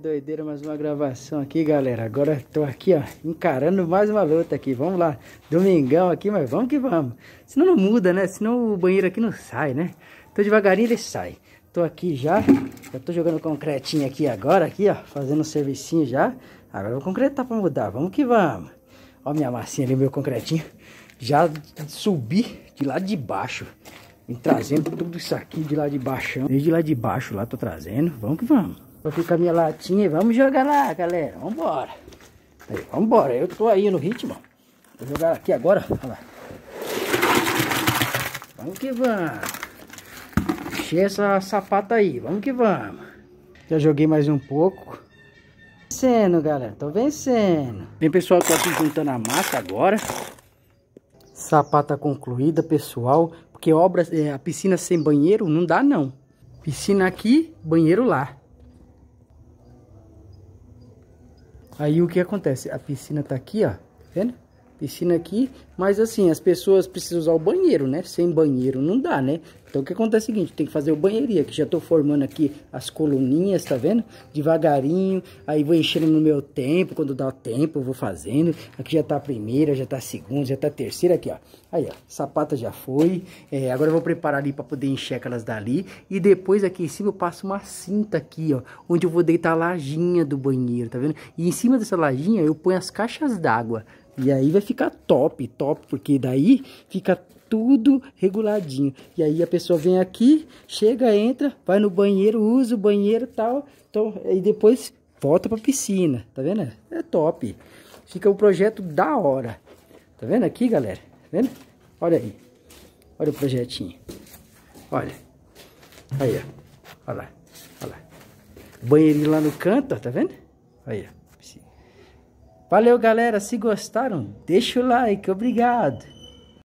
Doideira, mais uma gravação aqui, galera. Agora tô aqui, ó, encarando mais uma luta aqui. Vamos lá, domingão aqui, mas vamos que vamos. Senão não muda, né? Senão o banheiro aqui não sai, né? Tô devagarinho, ele sai. Tô aqui já, já tô jogando concretinho aqui agora, aqui, ó, fazendo um servicinho já. Agora eu vou concretar pra mudar, vamos que vamos. Ó minha massinha ali, meu concretinho. Já subi de lá de baixo. Vim trazendo tudo isso aqui de lá de baixo. Desde lá de baixo lá tô trazendo. Vamos que vamos. Vou ficar minha latinha e vamos jogar lá, galera. Vambora. Aí, vambora. Eu tô aí no ritmo. Vou jogar aqui agora. Vamos que vamos. Encher essa sapata aí. Vamos que vamos. Já joguei mais um pouco. Vencendo, galera. Tô vencendo. Bem, pessoal, tô aqui juntando a massa agora. Sapata concluída, pessoal. Porque obra, é, a piscina sem banheiro não dá, não. Piscina aqui, banheiro lá. Aí o que acontece? A piscina tá aqui, ó. Vendo? Piscina aqui, mas assim, as pessoas precisam usar o banheiro, né? Sem banheiro não dá, né? Então o que acontece é o seguinte, tem que fazer o banheirinho aqui. Já tô formando aqui as coluninhas, tá vendo? Devagarinho, aí vou enchendo no meu tempo, quando dá o tempo eu vou fazendo. Aqui já tá a primeira, já tá a segunda, já tá a terceira aqui, ó. Aí, ó, sapata já foi. É, agora eu vou preparar ali para poder encher aquelas dali. E depois aqui em cima eu passo uma cinta aqui, ó, onde eu vou deitar a lajinha do banheiro, tá vendo? E em cima dessa lajinha eu ponho as caixas d'água. E aí vai ficar top, top, porque daí fica tudo reguladinho. E aí a pessoa vem aqui, chega, entra, vai no banheiro, usa o banheiro e tal. Então, e depois volta pra piscina, tá vendo? É top. Fica o um projeto da hora. Tá vendo aqui, galera? Tá vendo? Olha aí. Olha o projetinho. Olha. Aí, ó. Olha lá. Olha lá. Banheirinho lá no canto, ó, tá vendo? Aí, ó. Valeu, galera. Se gostaram, deixa o like. Obrigado.